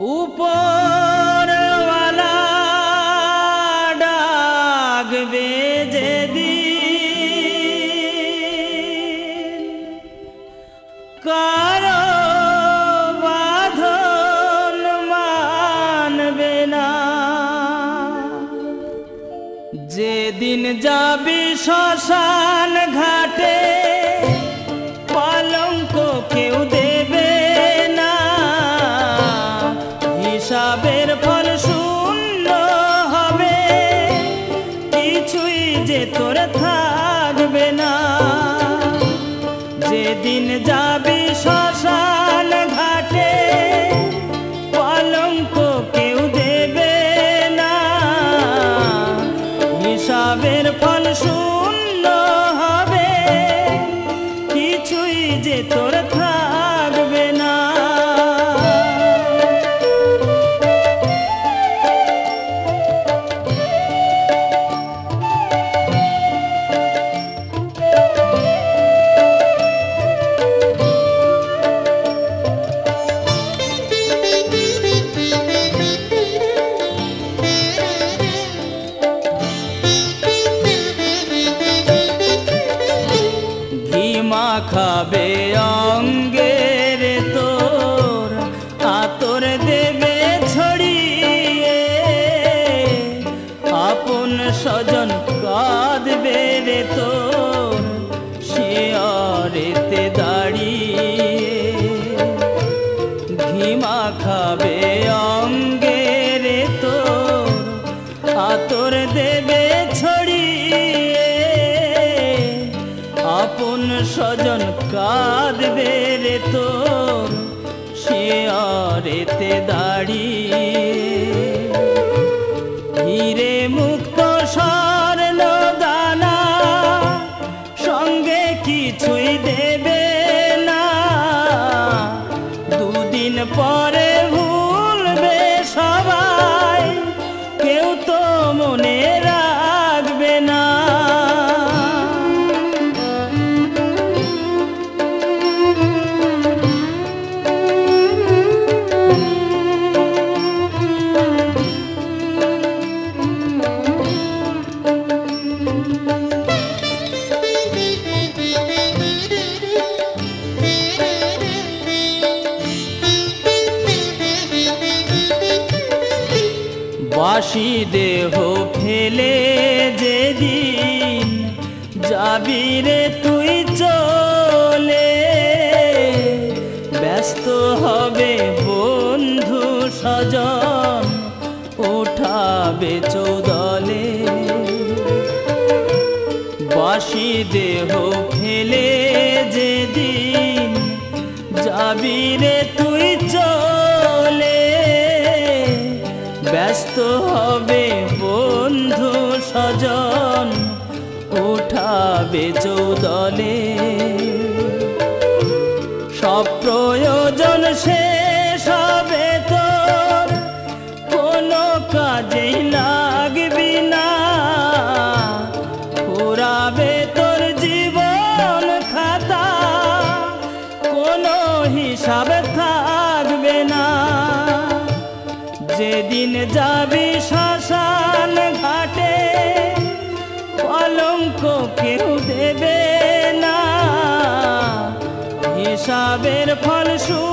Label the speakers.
Speaker 1: উপরওয়ালা ডাকবে যেদিন কারও বাঁধন মানবে না। যেদিন যাবি শ্মশান ঘাটে কলঙ্ক কেউ তোর থাকবে না। যেদিন যাবি শ্মশান ঘাটে, কলঙ্ক কেউ দেবে না। হিসাবের ফল শূন্য হবে, কিছুই যে তোর খাবে অঙ্গের তোর আতর দেবে ছড়িয়ে। আপন স্বজন কাঁদবে রে তোর শিয়রেতে দাঁড়িয়ে। ঘিমা খাবে অঙ্গের তোর আতর দেবে ছড়িয়ে। আপন স্বজন কাঁদবে রে তোর শিয়রেতে দাঁড়িয়ে। হিরে বাসি দেহ ফেলে যেদিন যাবি রে তুই চলে। ব্যস্ত হবে বন্ধু স্বজন, উঠাবে চৌদলে। বাসি দেহ ফেলে যেদিন যাবি রে তুই ব্যস্ত হবে বন্ধু স্বজন। উঠাবে চৌদলে। সব প্রয়োজন শেষ হবে তোর যেদিন যাবি শ্মশান ঘাটে কলঙ্ক কেউ দেবে না। হিসাবের ফল শূন্য